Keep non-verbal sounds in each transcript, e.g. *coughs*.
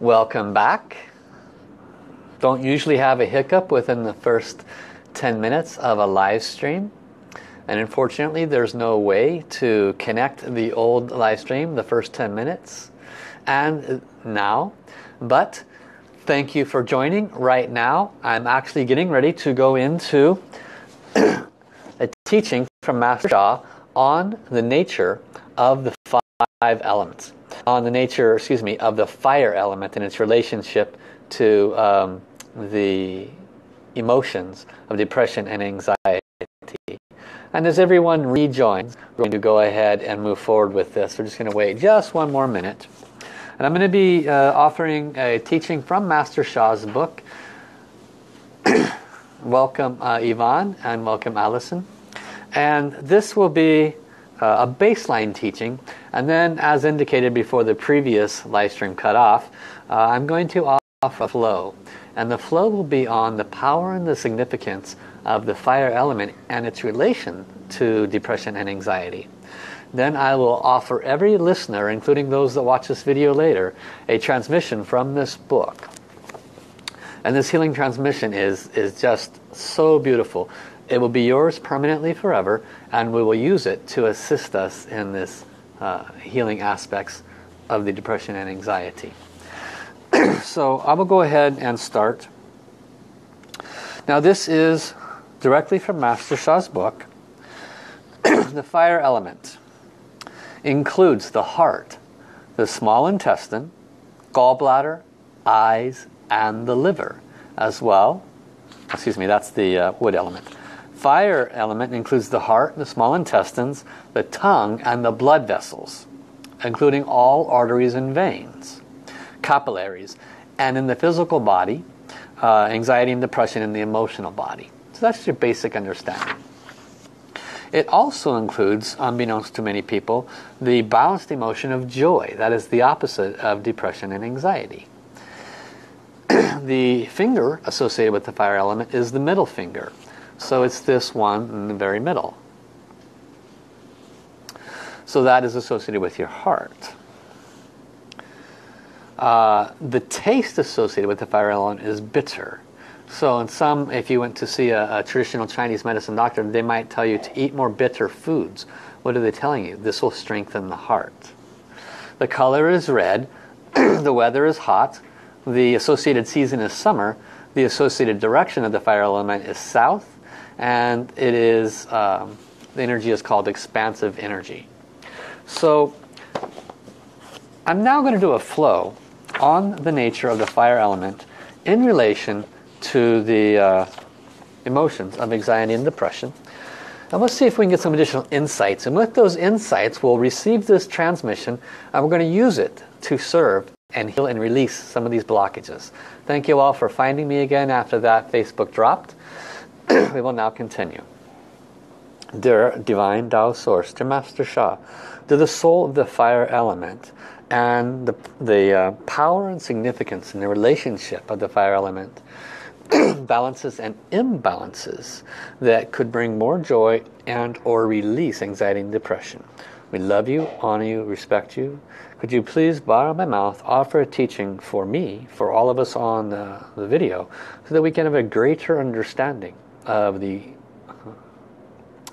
Welcome back. Don't usually have a hiccup within the first 10 minutes of a live stream. And unfortunately, there's no way to connect the old live stream, the first 10 minutes, and now. But thank you for joining right now. I'm actually getting ready to go into *coughs* a teaching from Master Sha on the nature of the five elements. On the nature, excuse me, of the fire element and its relationship to um, the emotions of depression and anxiety. And as everyone rejoins, we're going to go ahead and move forward with this. We're just going to wait just one more minute. And I'm going to be uh, offering a teaching from Master Sha's book. *clears throat* welcome uh, Yvonne and welcome Allison. And this will be uh, a baseline teaching. And then as indicated before the previous live stream cut off, uh, I'm going to offer a flow. And the flow will be on the power and the significance of the fire element and its relation to depression and anxiety. Then I will offer every listener, including those that watch this video later, a transmission from this book. And this healing transmission is, is just so beautiful. It will be yours permanently forever, and we will use it to assist us in this uh, healing aspects of the depression and anxiety. *clears throat* so I will go ahead and start. Now this is directly from Master Sha's book. *clears throat* the fire element includes the heart, the small intestine, gallbladder, eyes, and the liver as well. Excuse me, that's the uh, wood element. Fire element includes the heart, the small intestines, the tongue, and the blood vessels, including all arteries and veins capillaries. And in the physical body, uh, anxiety and depression in the emotional body. So that's your basic understanding. It also includes, unbeknownst to many people, the balanced emotion of joy. That is the opposite of depression and anxiety. *clears throat* the finger associated with the fire element is the middle finger. So it's this one in the very middle. So that is associated with your heart. Uh, the taste associated with the fire element is bitter. So in some, if you went to see a, a, traditional Chinese medicine doctor, they might tell you to eat more bitter foods. What are they telling you? This will strengthen the heart. The color is red. *clears throat* the weather is hot. The associated season is summer. The associated direction of the fire element is south. And it is, um, the energy is called expansive energy. So I'm now going to do a flow on the nature of the fire element in relation to the uh, emotions of anxiety and depression. And let's see if we can get some additional insights. And with those insights, we'll receive this transmission and we're going to use it to serve and heal and release some of these blockages. Thank you all for finding me again after that Facebook dropped. *clears throat* we will now continue. Dear Divine Tao Source, dear Master Sha, to the soul of the fire element, and the, the uh, power and significance and the relationship of the fire element *clears throat* balances and imbalances that could bring more joy and or release anxiety and depression. We love you, honor you, respect you. Could you please, by my mouth, offer a teaching for me, for all of us on the, the video, so that we can have a greater understanding of the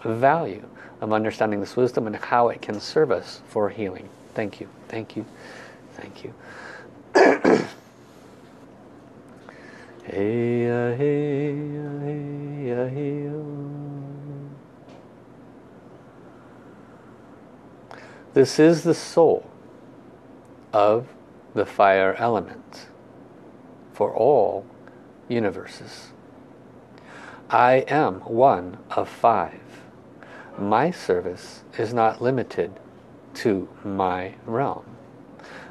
value of understanding this wisdom and how it can serve us for healing. Thank you. Thank you. Thank you. *coughs* hey, uh, hey, uh, hey, uh, hey, This is the soul of the fire element for all universes. I am one of five. My service is not limited to my realm.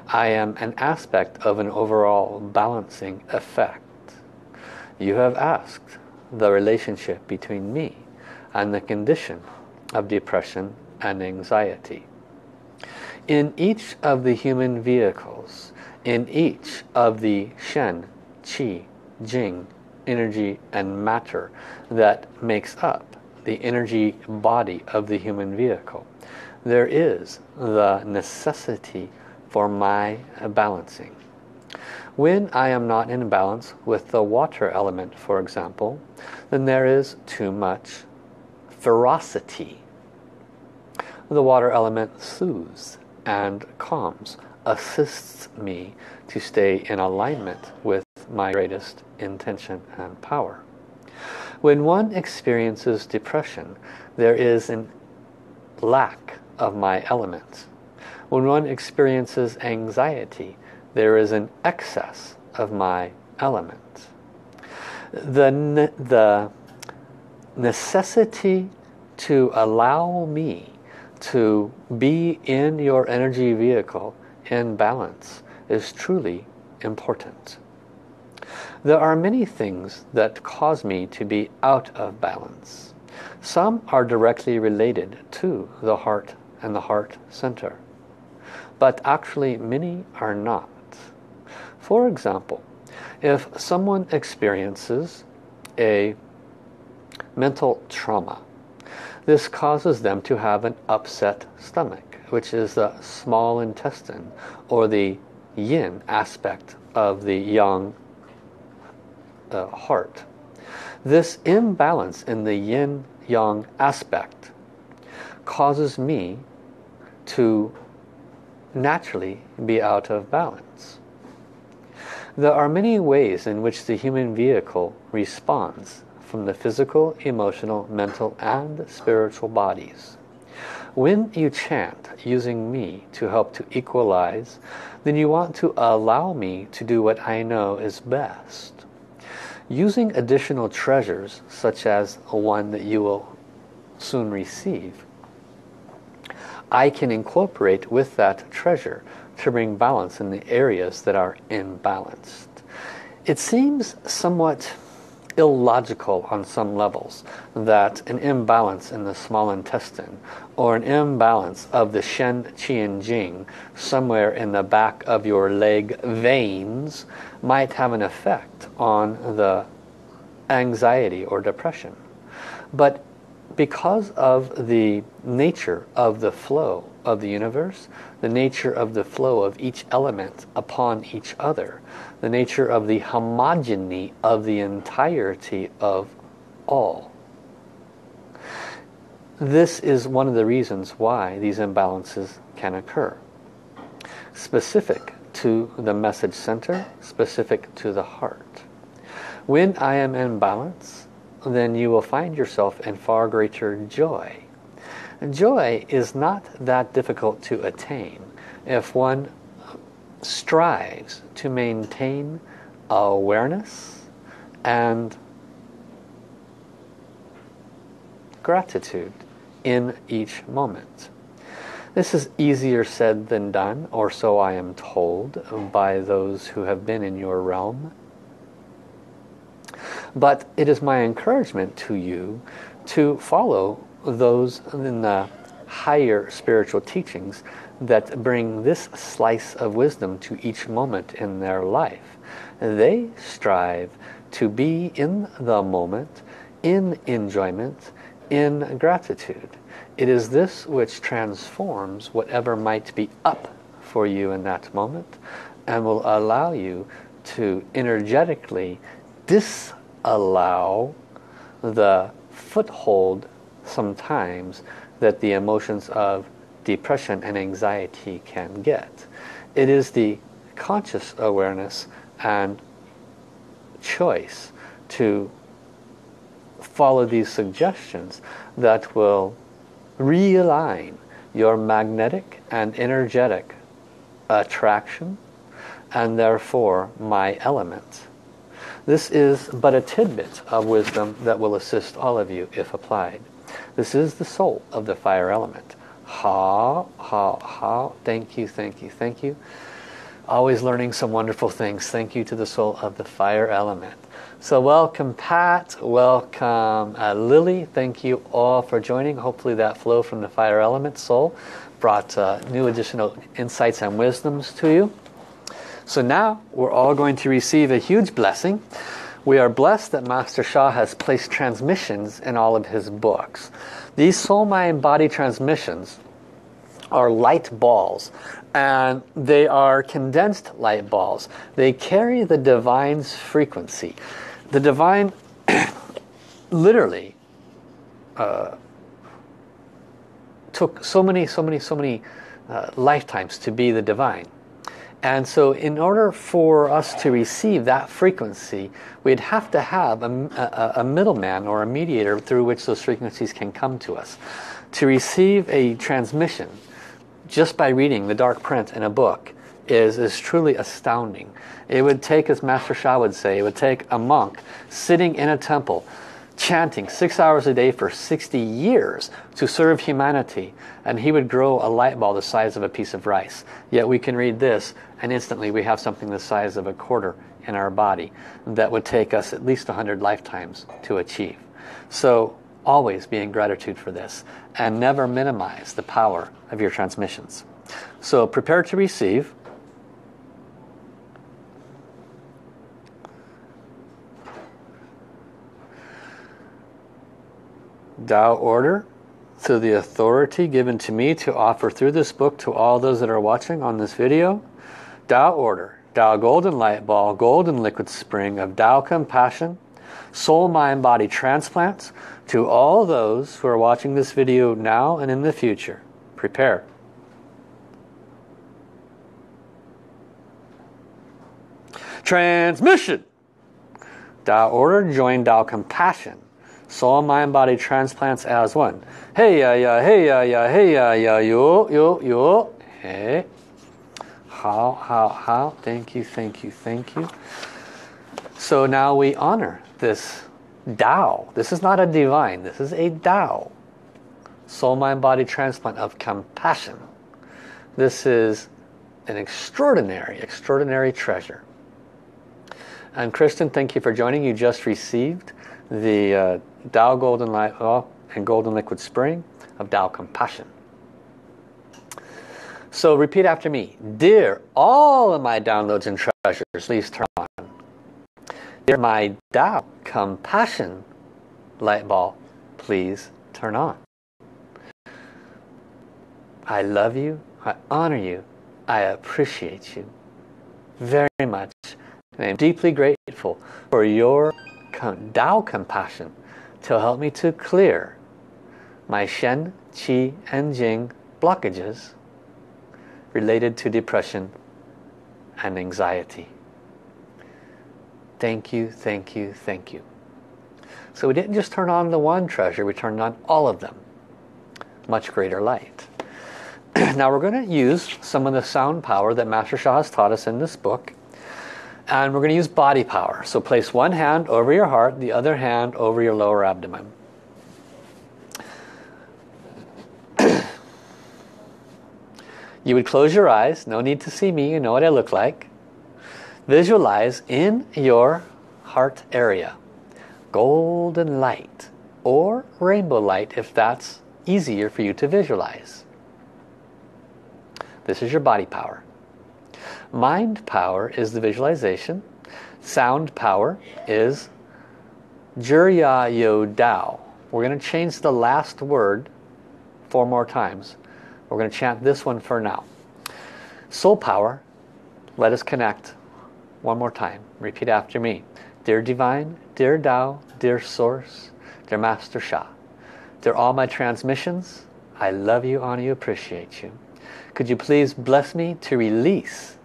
I am an aspect of an overall balancing effect. You have asked the relationship between me and the condition of depression and anxiety. In each of the human vehicles, in each of the Shen, Qi, Jing, energy and matter that makes up the energy body of the human vehicle, there is the necessity for my balancing. When I am not in balance with the water element, for example, then there is too much ferocity. The water element soothes and calms, assists me to stay in alignment with my greatest intention and power. When one experiences depression, there is a lack of my element. When one experiences anxiety, there is an excess of my element. The, the necessity to allow me to be in your energy vehicle in balance is truly important. There are many things that cause me to be out of balance. Some are directly related to the heart and the heart center. But actually many are not. For example, if someone experiences a mental trauma, this causes them to have an upset stomach, which is the small intestine or the yin aspect of the yang heart. This imbalance in the yin-yang aspect causes me to naturally be out of balance. There are many ways in which the human vehicle responds from the physical, emotional, mental and spiritual bodies. When you chant using me to help to equalize, then you want to allow me to do what I know is best. Using additional treasures, such as one that you will soon receive, I can incorporate with that treasure to bring balance in the areas that are imbalanced. It seems somewhat illogical on some levels that an imbalance in the small intestine or an imbalance of the Shen, Qi and Jing somewhere in the back of your leg veins might have an effect on the anxiety or depression. But because of the nature of the flow of the universe, the nature of the flow of each element upon each other, the nature of the homogeny of the entirety of all. This is one of the reasons why these imbalances can occur. Specific to the message center, specific to the heart. When I am in balance, then you will find yourself in far greater joy. Joy is not that difficult to attain if one strives to maintain awareness and gratitude in each moment. This is easier said than done, or so I am told by those who have been in your realm but it is my encouragement to you to follow those in the higher spiritual teachings that bring this slice of wisdom to each moment in their life. They strive to be in the moment, in enjoyment, in gratitude. It is this which transforms whatever might be up for you in that moment and will allow you to energetically disallow the foothold sometimes that the emotions of depression and anxiety can get. It is the conscious awareness and choice to follow these suggestions that will realign your magnetic and energetic attraction and therefore my element. This is but a tidbit of wisdom that will assist all of you if applied. This is the soul of the fire element. Ha, ha, ha. Thank you, thank you, thank you. Always learning some wonderful things. Thank you to the soul of the fire element. So welcome Pat, welcome uh, Lily. Thank you all for joining. Hopefully that flow from the fire element soul brought uh, new additional insights and wisdoms to you. So now we're all going to receive a huge blessing. We are blessed that Master Sha has placed transmissions in all of his books. These soul, mind, body transmissions are light balls and they are condensed light balls. They carry the divine's frequency. The divine *coughs* literally uh, took so many, so many, so many uh, lifetimes to be the divine. And so in order for us to receive that frequency, we'd have to have a, a, a middleman or a mediator through which those frequencies can come to us. To receive a transmission just by reading the dark print in a book is, is truly astounding. It would take, as Master Sha would say, it would take a monk sitting in a temple chanting six hours a day for 60 years to serve humanity and he would grow a light ball the size of a piece of rice. Yet we can read this and instantly we have something the size of a quarter in our body that would take us at least 100 lifetimes to achieve. So always be in gratitude for this and never minimize the power of your transmissions. So prepare to receive. Tao order through the authority given to me to offer through this book to all those that are watching on this video. Tao order, Tao golden light ball, golden liquid spring of Tao compassion, soul, mind, body transplants to all those who are watching this video now and in the future. Prepare. Transmission. Tao order, join Tao compassion. Soul, mind, body transplants as one. Hey ya ya, hey ya ya, hey ya ya, yo yo yo. Hey. How, how, how. Thank you, thank you, thank you. So now we honor this Tao. This is not a divine. This is a Tao. Soul, mind, body transplant of compassion. This is an extraordinary, extraordinary treasure. And Kristen, thank you for joining. You just received the uh, Tao Golden Light oh, and Golden Liquid Spring of Tao Compassion. So repeat after me. Dear all of my downloads and treasures, please turn on. Dear my Tao compassion light ball, please turn on. I love you. I honor you. I appreciate you very much. And I'm deeply grateful for your Tao compassion to help me to clear my Shen, Qi, and Jing blockages related to depression and anxiety. Thank you, thank you, thank you. So we didn't just turn on the one treasure, we turned on all of them. Much greater light. *clears throat* now we're going to use some of the sound power that Master Sha has taught us in this book. And we're going to use body power. So place one hand over your heart, the other hand over your lower abdomen. *clears throat* You would close your eyes, no need to see me, you know what I look like. Visualize in your heart area, golden light or rainbow light if that's easier for you to visualize. This is your body power. Mind power is the visualization. Sound power is Jurya Yo Dao. We're going to change the last word four more times. We're going to chant this one for now. Soul power, let us connect one more time. Repeat after me. Dear Divine, Dear Tao, Dear Source, Dear Master Sha, Dear all my transmissions, I love you, honor you, appreciate you. Could you please bless me to release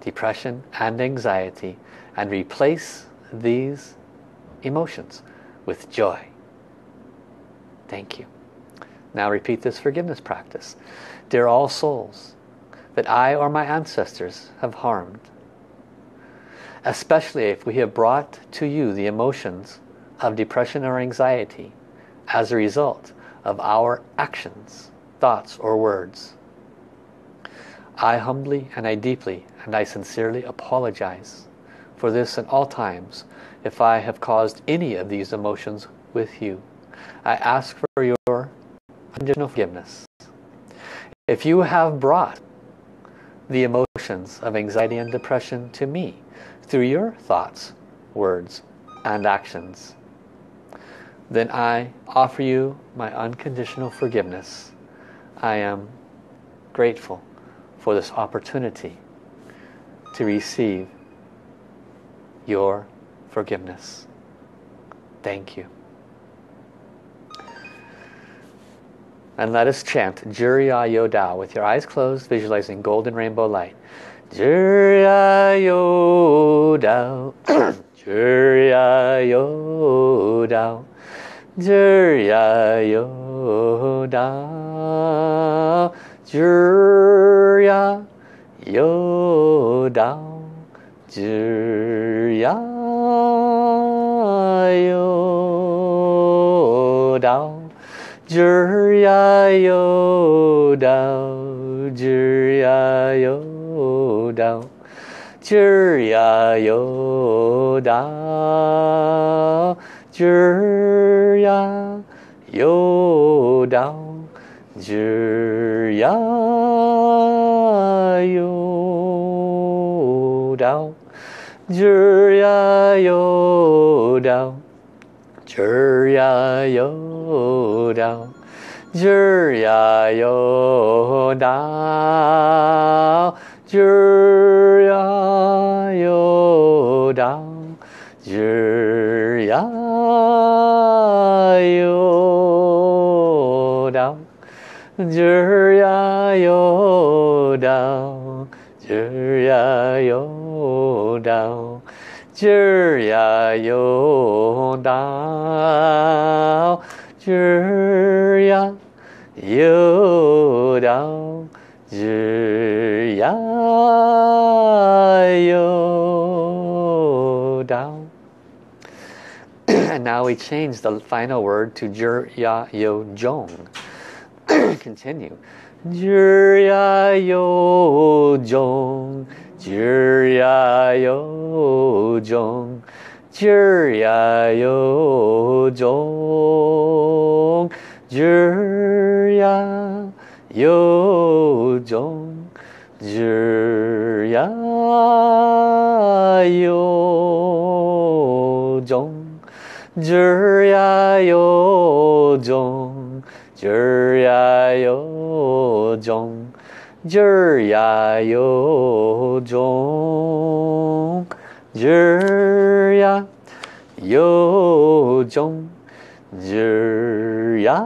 depression and anxiety and replace these emotions with joy. Thank you. Now repeat this forgiveness practice. Dear all souls that I or my ancestors have harmed, especially if we have brought to you the emotions of depression or anxiety as a result of our actions, thoughts or words. I humbly and I deeply and I sincerely apologize for this at all times if I have caused any of these emotions with you. I ask for your unconditional forgiveness. If you have brought the emotions of anxiety and depression to me through your thoughts, words, and actions, then I offer you my unconditional forgiveness. I am grateful for this opportunity to receive your forgiveness. Thank you. And let us chant Jiriya Yo Dao with your eyes closed, visualizing golden rainbow light. Jiriya Yo Dao, Jiriya 劲儿呀，有道；劲儿呀，有道；劲儿呀，有道；劲儿呀，有道；劲儿呀，有道；劲儿呀，有道。儿呀哟到，儿呀哟到，儿呀哟到，儿呀哟到，儿呀哟到，儿呀哟。Jirya Yodao, Jirya Yodao, Jirya Yodao, Jirya *clears throat* Yodao, Jirya Yodao. And now we change the final word to Jirya Yojong continue. Jiryayo Jong, Jiryayo Jong, Jiryayo Jong, Jiryayo Jong, Jiryayo Jong, Jiryayo Jong. 劲儿呀，有劲儿呀，有劲儿呀，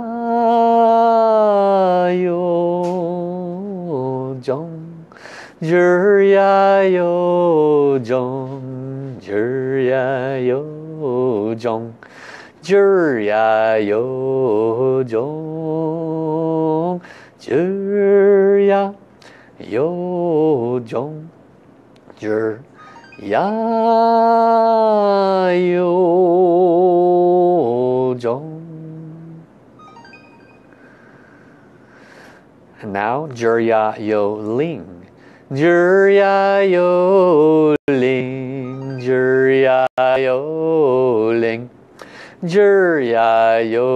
有劲儿呀，有劲儿呀，有劲儿呀，有劲，劲儿。Yo jong Jir ya yo jong And now, Jurya Yo Ling. Jurya Yo Ling. Jurya Yo Ling. Jurya Yo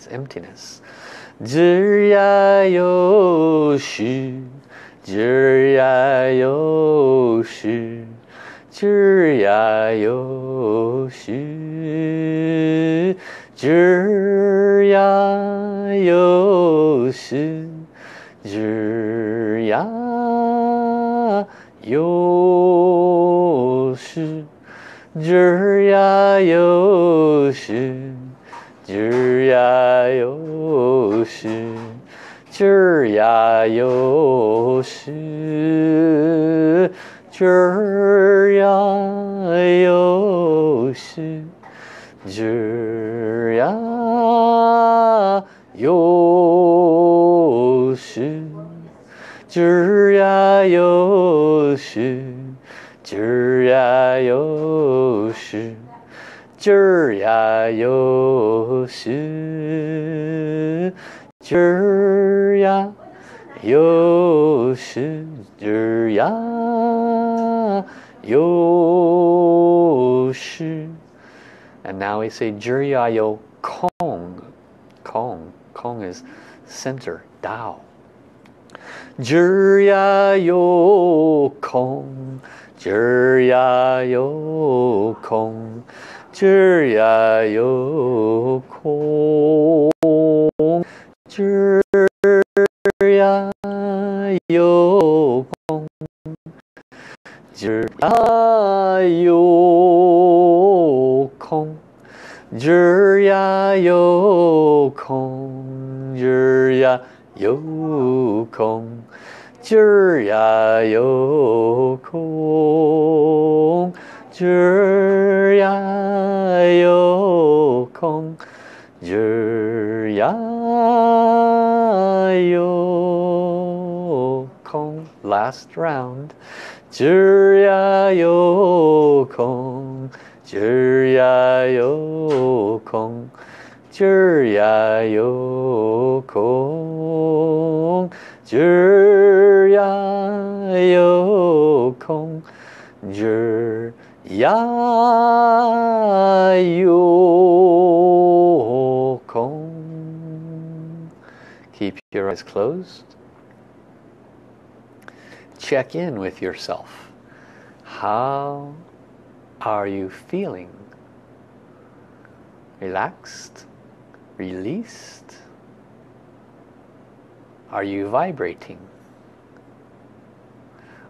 means emptiness. Jirya Yoshu, Jirya Yoshu, Jirya Yoshu, Jirya Yoshu, Jirya Yoshu, Jirya Yoshu, Jirya 又是，今儿呀又是，今儿呀又是，今儿呀又是，今儿呀又是，今儿呀又是。今儿呀，又是。今儿呀有时，今儿呀有时。And now we say 今儿呀有空空空 is center, Tao. 今儿呀有空，今 今儿呀有空。今儿呀有空，今儿呀有空，今儿呀有空，今儿呀有空，今儿 last round. Jirya yo kong, jirya yo kong, jirya yo kong, jirya yo kong, jirya yo kong. Keep your eyes closed. Check in with yourself. How are you feeling? Relaxed? Released? Are you vibrating?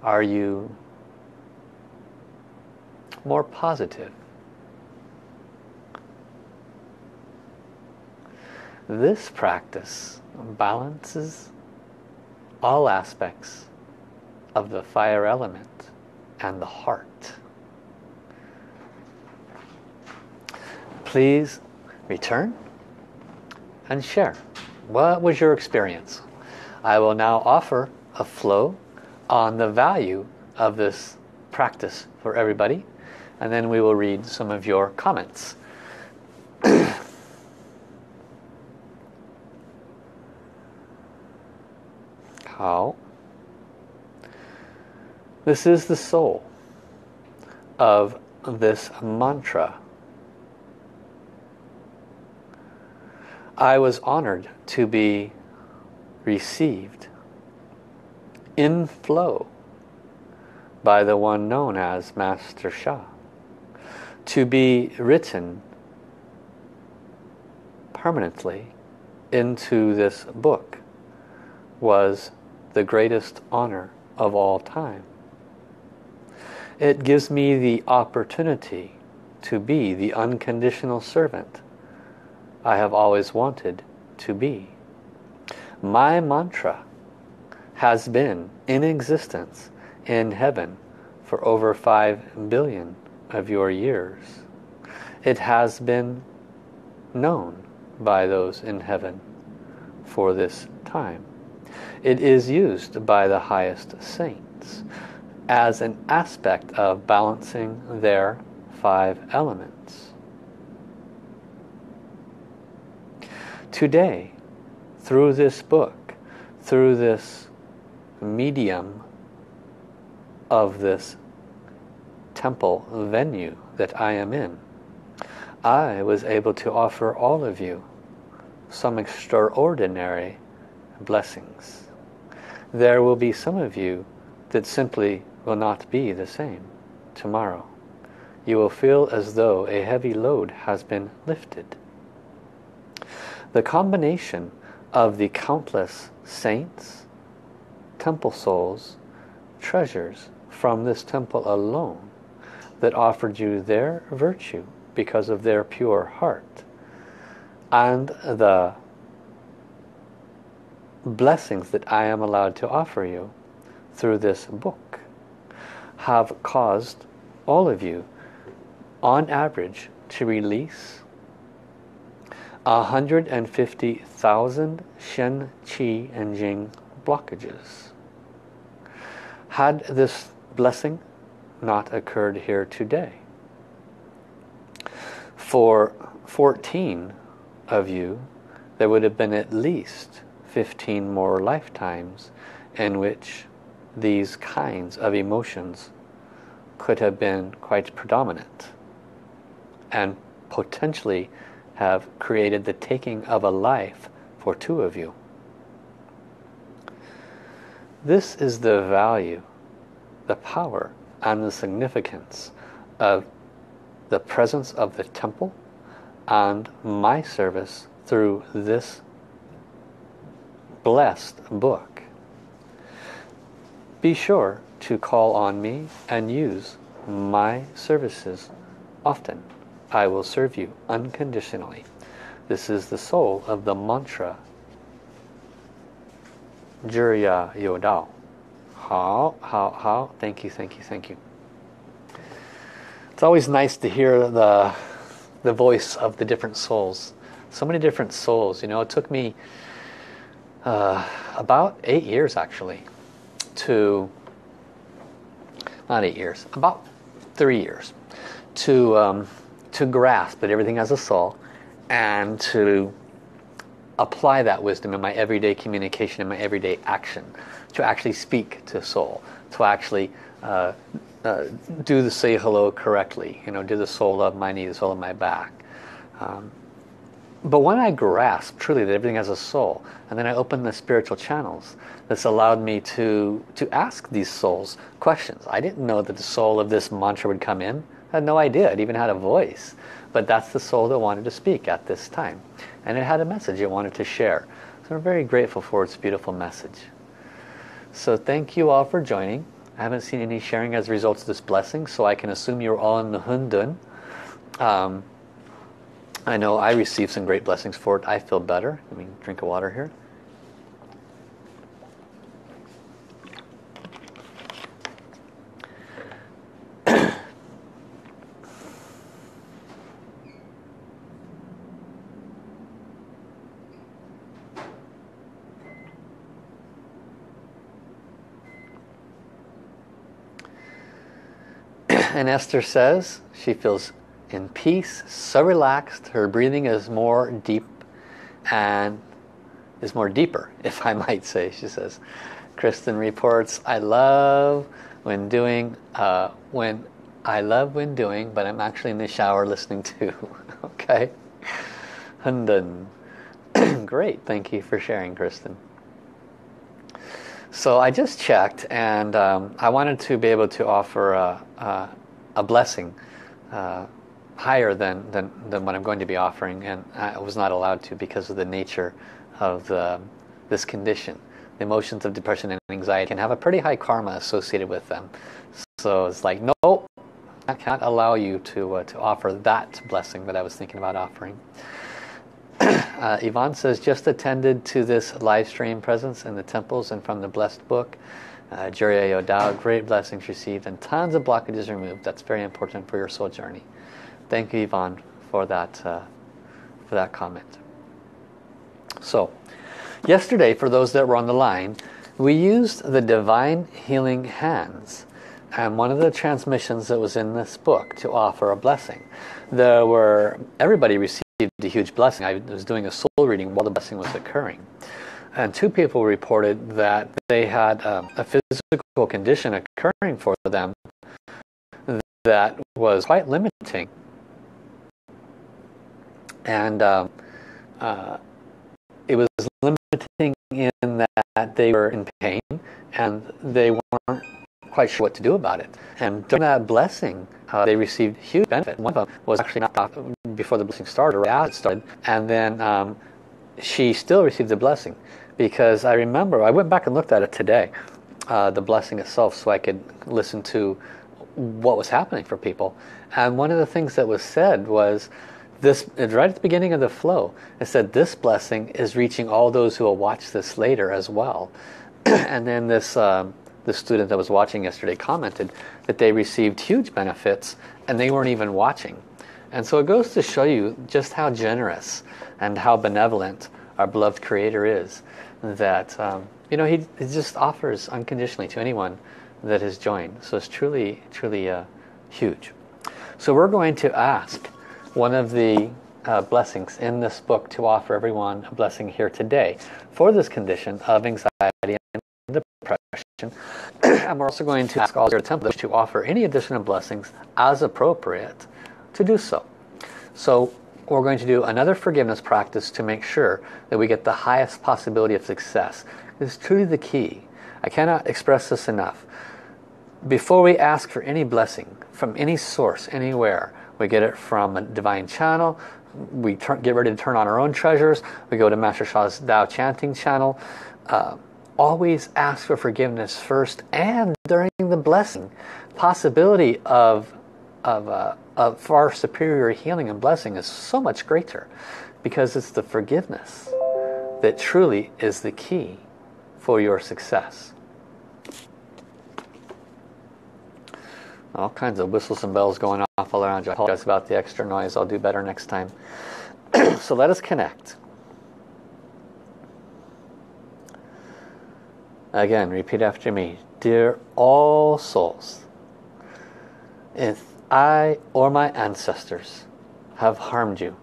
Are you more positive. This practice balances all aspects of the fire element and the heart. Please return and share. What was your experience? I will now offer a flow on the value of this practice for everybody and then we will read some of your comments. *clears throat* How? This is the soul of this mantra. I was honored to be received in flow by the one known as Master Sha to be written permanently into this book was the greatest honor of all time. It gives me the opportunity to be the unconditional servant I have always wanted to be. My mantra has been in existence in heaven for over five billion of your years. It has been known by those in heaven for this time. It is used by the highest saints as an aspect of balancing their five elements. Today, through this book, through this medium of this temple venue that I am in, I was able to offer all of you some extraordinary blessings. There will be some of you that simply will not be the same tomorrow. You will feel as though a heavy load has been lifted. The combination of the countless saints, temple souls, treasures from this temple alone that offered you their virtue because of their pure heart and the blessings that I am allowed to offer you through this book have caused all of you on average to release 150,000 Shen, Qi and Jing blockages. Had this blessing not occurred here today, for 14 of you, there would have been at least 15 more lifetimes in which these kinds of emotions could have been quite predominant and potentially have created the taking of a life for two of you. This is the value, the power, and the significance of the presence of the temple and my service through this blessed book. Be sure to call on me and use my services often. I will serve you unconditionally. This is the soul of the mantra Juriya Yodao. How, how, how? Thank you, thank you, thank you. It's always nice to hear the, the voice of the different souls. So many different souls. You know, it took me uh, about eight years actually to, not eight years, about three years to um, to grasp that everything has a soul and to apply that wisdom in my everyday communication, in my everyday action, to actually speak to soul, to actually uh, uh, do the say hello correctly, you know, do the soul love my knee, the soul of my back. Um, but when I grasp truly that everything has a soul, and then I open the spiritual channels, this allowed me to, to ask these souls questions. I didn't know that the soul of this mantra would come in. I had no idea it even had a voice. But that's the soul that wanted to speak at this time. And it had a message it wanted to share. So I'm very grateful for its beautiful message. So thank you all for joining. I haven't seen any sharing as a result of this blessing, so I can assume you're all in the Hundun. Um, I know I received some great blessings for it. I feel better. Let me drink of water here. *clears throat* and Esther says she feels in peace, so relaxed. Her breathing is more deep and is more deeper, *laughs* if I might say, she says. Kristen reports, I love when doing, uh, when I love when doing, but I'm actually in the shower listening to. *laughs* okay. Hundun. *clears throat* Great, thank you for sharing, Kristen. So I just checked and um, I wanted to be able to offer a, a, a blessing uh, higher than, than, than what I'm going to be offering and I was not allowed to because of the nature of the, this condition. The emotions of depression and anxiety can have a pretty high karma associated with them. So it's like, no, I can't allow you to, uh, to offer that blessing that I was thinking about offering. *clears throat* uh, Yvonne says, just attended to this live stream presence in the temples and from the blessed book. Uh, Yodao, great blessings received and tons of blockages removed. That's very important for your soul journey. Thank you, Yvonne, for that, uh, for that comment. So, yesterday, for those that were on the line, we used the Divine Healing Hands and one of the transmissions that was in this book to offer a blessing. There were, everybody received a huge blessing. I was doing a soul reading while the blessing was occurring. And two people reported that they had um, a physical condition occurring for them that was quite limiting and um, uh, it was limiting in that they were in pain and they weren't quite sure what to do about it. And during that blessing, uh, they received huge benefit. One of them was actually not before the blessing started, or as it started, and then um, she still received the blessing because I remember I went back and looked at it today, uh, the blessing itself, so I could listen to what was happening for people. And one of the things that was said was this right at the beginning of the flow. It said this blessing is reaching all those who will watch this later as well. *clears throat* And then this um, the student that was watching yesterday commented that they received huge benefits and they weren't even watching. And so it goes to show you just how generous and how benevolent our beloved creator is that um, you know he, he, just offers unconditionally to anyone that has joined. So it's truly truly uh, huge. So we're going to ask one of the uh, blessings in this book to offer everyone a blessing here today for this condition of anxiety and depression. *clears throat* and we're also going to ask all your templates to offer any additional blessings as appropriate to do so. So we're going to do another forgiveness practice to make sure that we get the highest possibility of success. This is truly the key. I cannot express this enough. Before we ask for any blessing from any source, anywhere, we get it from a divine channel. We turn, get ready to turn on our own treasures. We go to Master Sha's Tao chanting channel. Uh, always ask for forgiveness first and during the blessing. Possibility of, of, uh, of far superior healing and blessing is so much greater because it's the forgiveness that truly is the key for your success. All kinds of whistles and bells going off all around you. I apologize about the extra noise. I'll do better next time. *clears throat* so let us connect. Again, repeat after me. Dear all souls, if I or my ancestors have harmed you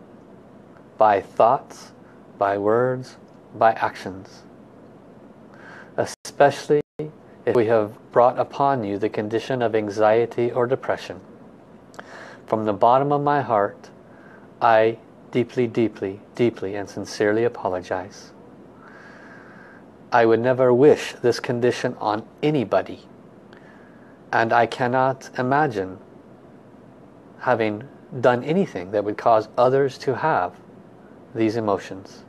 by thoughts, by words, by actions, especially if we have brought upon you the condition of anxiety or depression. From the bottom of my heart, I deeply, deeply, deeply and sincerely apologize. I would never wish this condition on anybody. And I cannot imagine having done anything that would cause others to have these emotions.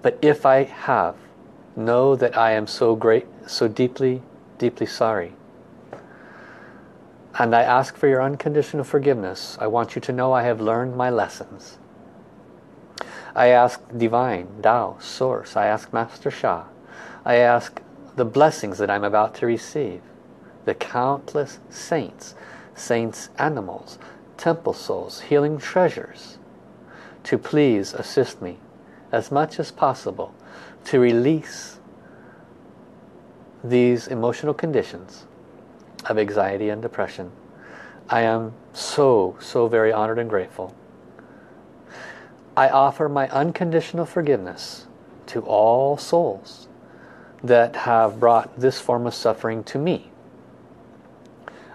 But if I have, know that I am so great, so deeply, deeply sorry. And I ask for your unconditional forgiveness. I want you to know I have learned my lessons. I ask Divine, Tao, Source. I ask Master Sha. I ask the blessings that I'm about to receive. The countless saints, saints animals, temple souls, healing treasures. To please assist me as much as possible to release these emotional conditions of anxiety and depression. I am so, so very honored and grateful. I offer my unconditional forgiveness to all souls that have brought this form of suffering to me.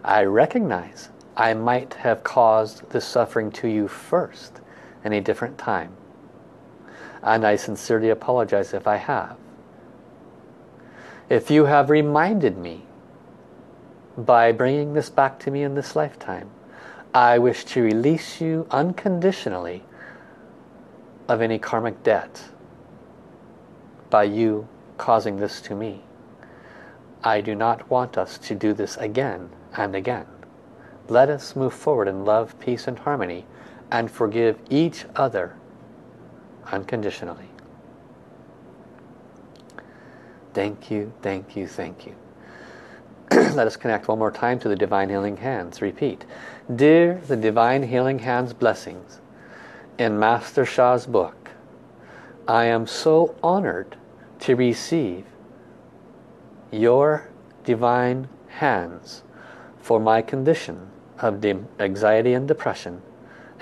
I recognize I might have caused this suffering to you first in a different time and I sincerely apologize if I have. If you have reminded me by bringing this back to me in this lifetime, I wish to release you unconditionally of any karmic debt by you causing this to me. I do not want us to do this again and again. Let us move forward in love, peace and harmony and forgive each other unconditionally. Thank you, thank you, thank you. *clears throat* Let us connect one more time to the Divine Healing Hands. Repeat. Dear the Divine Healing Hands blessings in Master Sha's book, I am so honored to receive your divine hands for my condition of anxiety and depression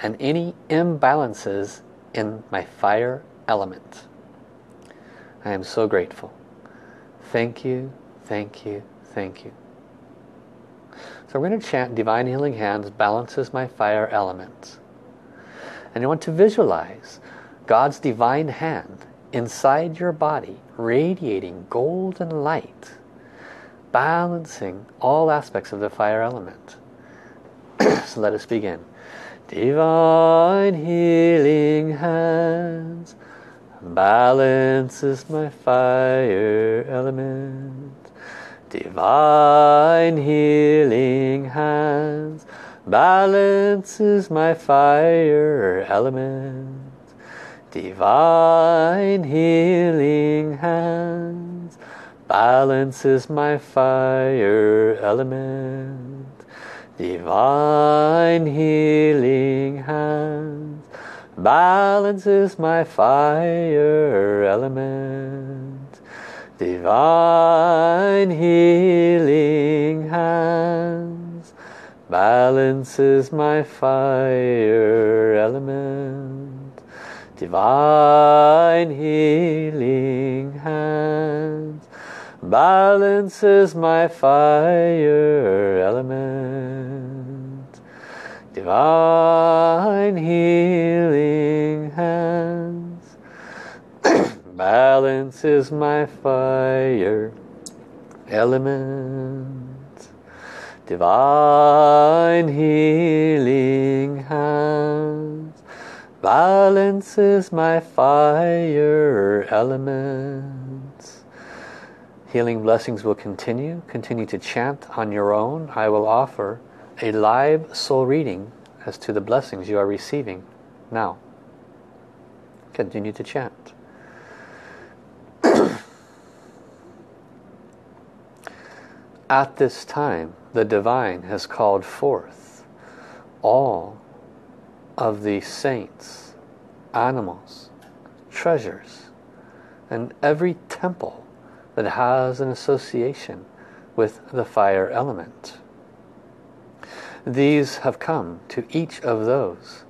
and any imbalances in my fire element. I am so grateful. Thank you, thank you, thank you. So we're going to chant Divine Healing Hands balances my fire element. And you want to visualize God's divine hand inside your body, radiating golden light, balancing all aspects of the fire element. *clears throat* so let us begin. Divine healing hands balances my fire element. Divine healing hands balances my fire element. Divine healing hands. Balance is my fire element. Divine healing hands. balances my fire element. Divine healing hands. balances my fire element. Divine healing hands. Balance is my fire element. Divine healing hands. *coughs* Balance is my fire element. Divine healing hands. Balance is my fire element. Healing blessings will continue. Continue to chant on your own. I will offer a live soul reading as to the blessings you are receiving now. Continue to chant. *clears throat* At this time, the Divine has called forth all of the saints, animals, treasures, and every temple that has an association with the fire element. These have come to each of those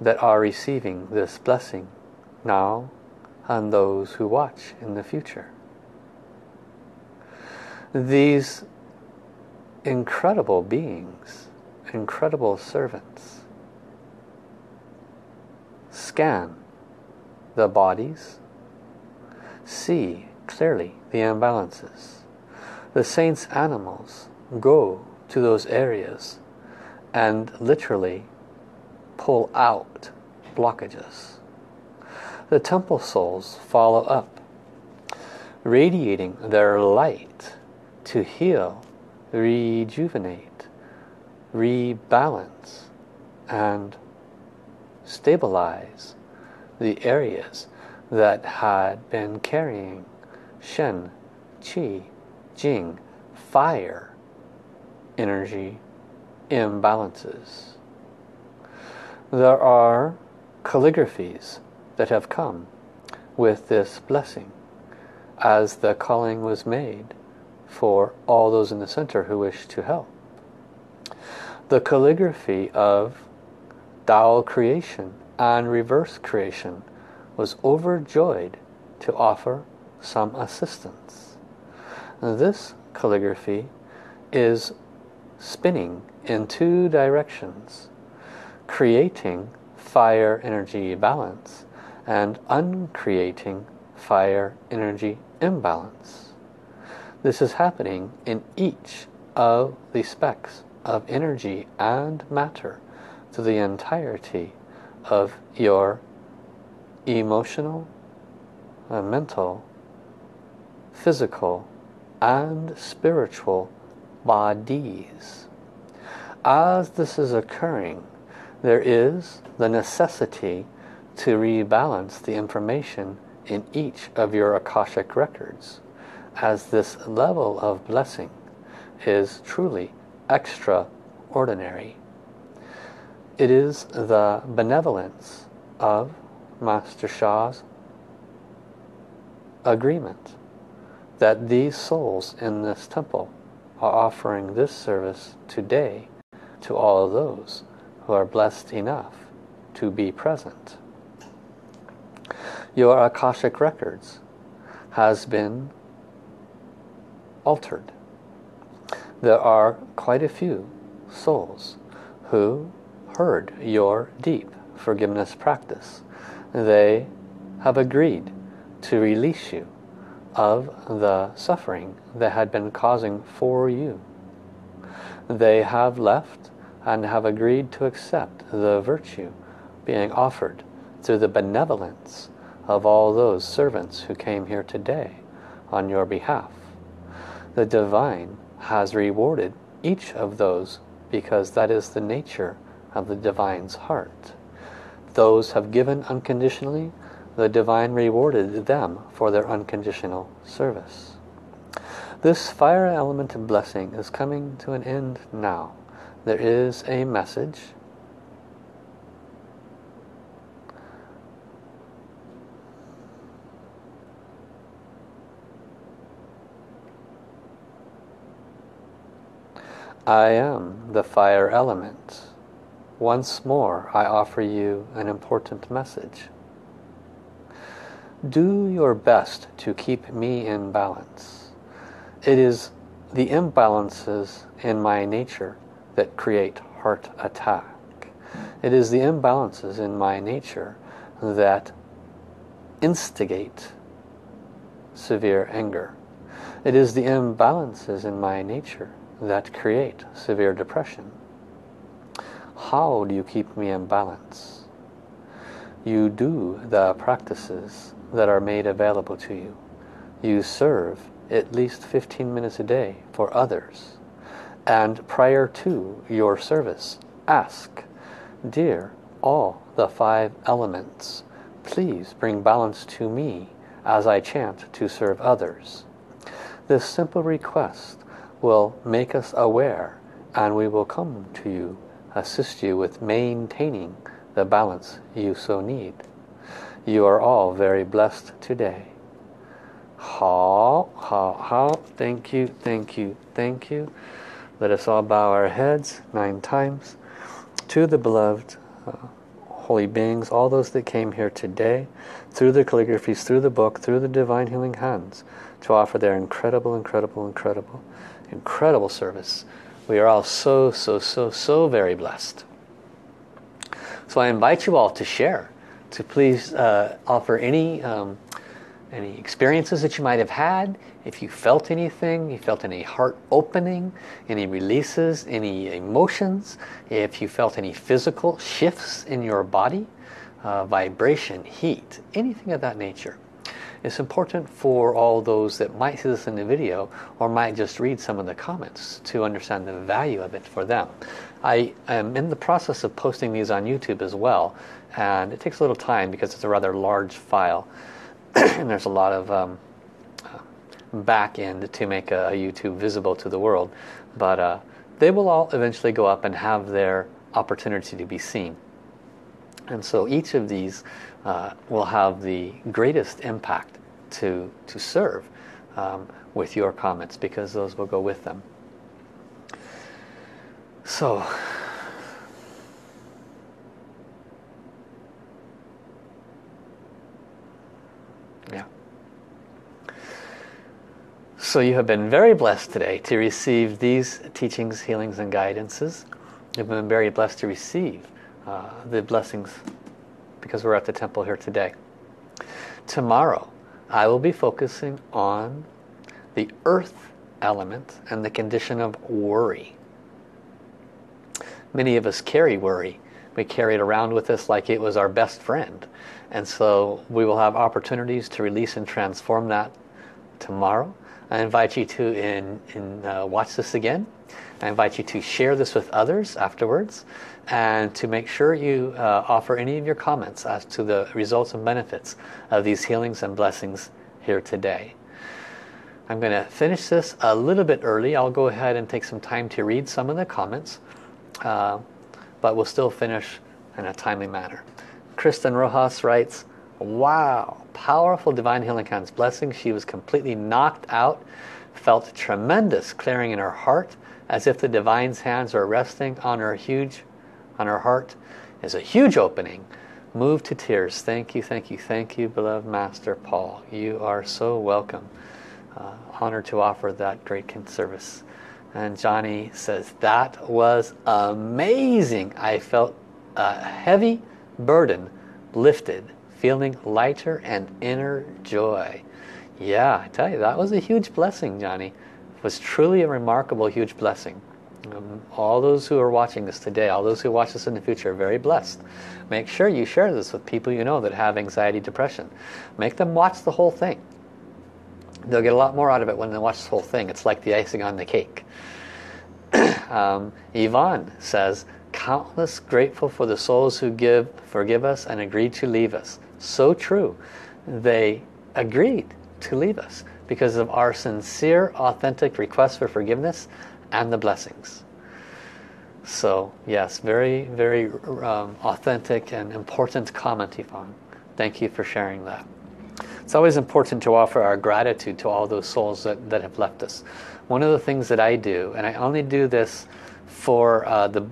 that are receiving this blessing now and those who watch in the future. These incredible beings, incredible servants, scan the bodies, see clearly the imbalances. The saints' animals go to those areas and literally pull out blockages. The temple souls follow up, radiating their light to heal, rejuvenate, rebalance, and stabilize the areas that had been carrying Shen, Qi, Jing, fire, energy imbalances. There are calligraphies that have come with this blessing as the calling was made for all those in the center who wish to help. The calligraphy of Tao creation and reverse creation was overjoyed to offer some assistance. This calligraphy is spinning in two directions, creating fire energy balance and uncreating fire energy imbalance. This is happening in each of the specks of energy and matter to the entirety of your emotional, uh, mental, physical, and spiritual bodies. As this is occurring, there is the necessity to rebalance the information in each of your Akashic records as this level of blessing is truly extraordinary. It is the benevolence of Master Sha's agreement that these souls in this temple are offering this service today to all those who are blessed enough to be present. Your Akashic Records has been altered. There are quite a few souls who heard your deep forgiveness practice. They have agreed to release you of the suffering they had been causing for you. They have left and have agreed to accept the virtue being offered through the benevolence of all those servants who came here today on your behalf. The divine has rewarded each of those because that is the nature of the divine's heart. Those have given unconditionally, the divine rewarded them for their unconditional service. This fire element of blessing is coming to an end now. There is a message I am the fire element. Once more, I offer you an important message. Do your best to keep me in balance. It is the imbalances in my nature that create heart attack. It is the imbalances in my nature that instigate severe anger. It is the imbalances in my nature that create severe depression. How do you keep me in balance? You do the practices that are made available to you. You serve at least 15 minutes a day for others. And prior to your service, ask, Dear, all the five elements, please bring balance to me as I chant to serve others. This simple request will make us aware and we will come to you, assist you with maintaining the balance you so need. You are all very blessed today. Ha, ha, ha. Thank you, thank you, thank you. Let us all bow our heads nine times to the beloved uh, holy beings, all those that came here today, through the calligraphies, through the book, through the divine healing hands, to offer their incredible, incredible, incredible incredible service. We are all so, so, so, so very blessed. So I invite you all to share, to please uh, offer any, um, any experiences that you might have had, if you felt anything, you felt any heart opening, any releases, any emotions, if you felt any physical shifts in your body, uh, vibration, heat, anything of that nature. It's important for all those that might see this in the video or might just read some of the comments to understand the value of it for them. I am in the process of posting these on YouTube as well and it takes a little time because it's a rather large file. *clears throat* And there's a lot of um, back end to make a, a, YouTube visible to the world. But uh, they will all eventually go up and have their opportunity to be seen. And so each of these uh, will have the greatest impact to, to serve um, with your comments because those will go with them. So, yeah. So you have been very blessed today to receive these teachings, healings, and guidances. You've been very blessed to receive uh, the blessings because we're at the temple here today. Tomorrow, I will be focusing on the earth element and the condition of worry. Many of us carry worry. We carry it around with us like it was our best friend. And so we will have opportunities to release and transform that tomorrow. I invite you to in, in, uh, watch this again. I invite you to share this with others afterwards and to make sure you uh, offer any of your comments as to the results and benefits of these healings and blessings here today. I'm going to finish this a little bit early. I'll go ahead and take some time to read some of the comments, uh, but we'll still finish in a timely manner. Kristen Rojas writes, Wow, powerful Divine Healing Hands blessing. She was completely knocked out, felt tremendous clearing in her heart, as if the Divine's hands are resting on her huge on her heart is a huge opening. Move to tears. Thank you, thank you, thank you, beloved Master Paul. You are so welcome. Uh, honored to offer that great service. And Johnny says, that was amazing. I felt a heavy burden lifted, feeling lighter and inner joy. Yeah, I tell you, that was a huge blessing, Johnny. It was truly a remarkable, huge blessing. Um, all those who are watching this today, all those who watch this in the future are very blessed. Make sure you share this with people you know that have anxiety, depression. Make them watch the whole thing. They'll get a lot more out of it when they watch the whole thing. It's like the icing on the cake. *clears throat* um, Yvonne says, countless grateful for the souls who give, forgive us and agree to leave us. So true. They agreed to leave us because of our sincere, authentic request for forgiveness and the blessings. So yes, very, very um, authentic and important comment, Yvonne. Thank you for sharing that. It's always important to offer our gratitude to all those souls that, that have left us. One of the things that I do, and I only do this for uh, the,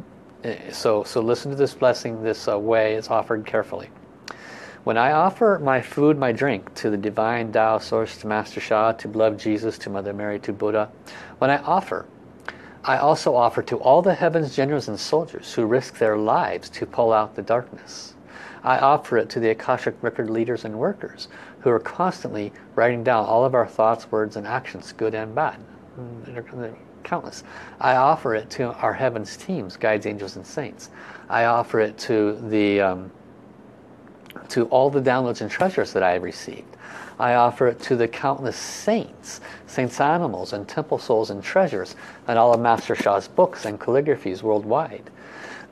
eh, so, so listen to this blessing this uh, way, it's offered carefully. When I offer my food, my drink to the divine Tao source, to Master Sha, to beloved Jesus, to Mother Mary, to Buddha, when I offer, I also offer to all the heavens, generals and soldiers who risk their lives to pull out the darkness. I offer it to the Akashic record leaders and workers who are constantly writing down all of our thoughts, words and actions, good and bad. They're countless. I offer it to our heavens teams, guides, angels and saints. I offer it to the um, to all the downloads and treasures that I have received. I offer it to the countless saints, saints animals and temple souls and treasures and all of Master Sha's books and calligraphies worldwide.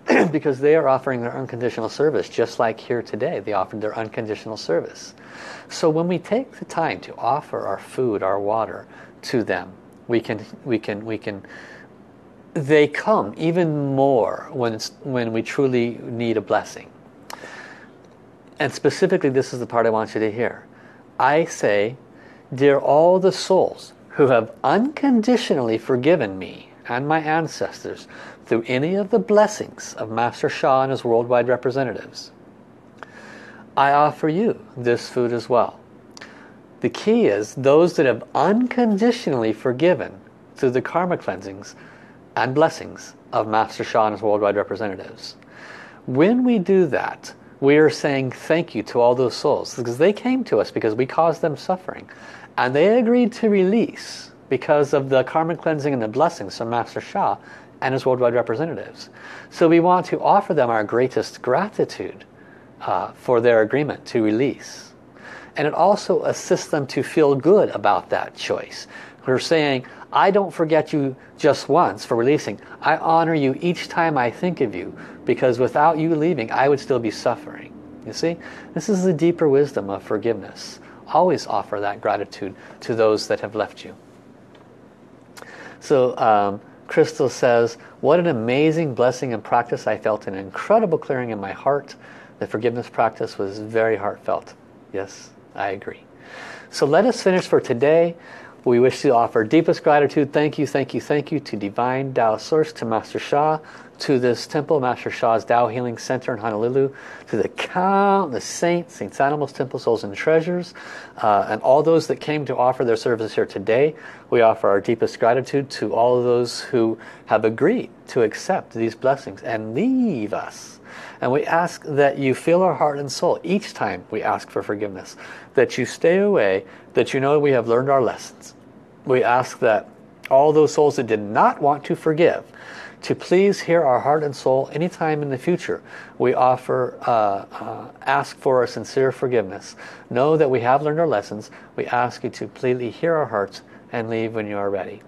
*clears throat* because they are offering their unconditional service just like here today they offered their unconditional service. So when we take the time to offer our food, our water to them, we can, we can, we can, they come even more when, when we truly need a blessing. And specifically, this is the part I want you to hear. I say, Dear all the souls who have unconditionally forgiven me and my ancestors through any of the blessings of Master Sha and his worldwide representatives, I offer you this food as well. The key is those that have unconditionally forgiven through the karma cleansings and blessings of Master Sha and his worldwide representatives. When we do that, we are saying thank you to all those souls because they came to us because we caused them suffering and they agreed to release because of the karma cleansing and the blessings from Master Sha and his worldwide representatives. So we want to offer them our greatest gratitude uh, for their agreement to release. And it also assists them to feel good about that choice. We're saying, I don't forget you just once for releasing. I honor you each time I think of you because without you leaving, I would still be suffering. You see, this is the deeper wisdom of forgiveness. Always offer that gratitude to those that have left you. So um, Crystal says, what an amazing blessing and practice. I felt an incredible clearing in my heart. The forgiveness practice was very heartfelt. Yes, I agree. So let us finish for today. We wish to offer deepest gratitude, thank you, thank you, thank you to Divine Tao Source, to Master Sha, to this temple, Master Sha's Tao Healing Center in Honolulu, to the countless saints, saints, animals, temple, souls, and treasures, uh, and all those that came to offer their services here today. We offer our deepest gratitude to all of those who have agreed to accept these blessings and leave us. And we ask that you fill our heart and soul each time we ask for forgiveness, that you stay away, that you know we have learned our lessons, we ask that all those souls that did not want to forgive, to please hear our heart and soul anytime in the future. We offer, uh, uh, ask for a sincere forgiveness. Know that we have learned our lessons. We ask you to please hear our hearts and leave when you are ready.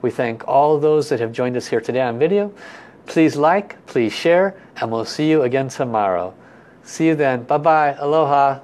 We thank all those that have joined us here today on video. Please like, please share, and we'll see you again tomorrow. See you then. Bye-bye. Aloha.